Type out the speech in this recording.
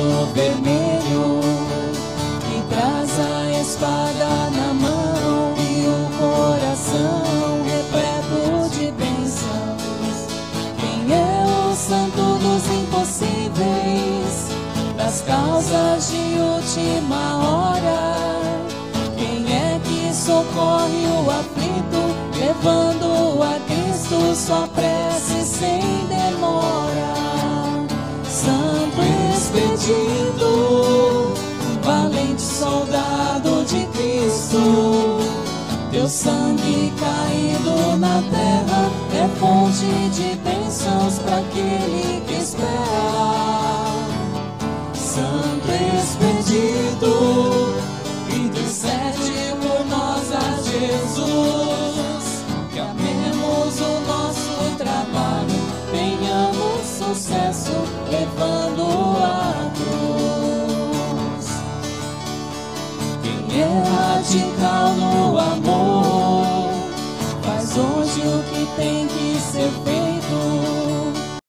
manto vermelho e traz a espada na mão e o coração repleto de bênçãos. Quem é o santo dos impossíveis, das causas de última hora? Quem é que socorre o aflito, levando a Cristo sua prece Expedito, valente soldado de Cristo. Teu sangue caído na terra é fonte de bênçãos para aquele que espera. Santo expedito, intercede por nós a Jesus. Que amemos o nosso trabalho, tenhamos sucesso levando radical no amor, faz hoje o que tem que ser feito.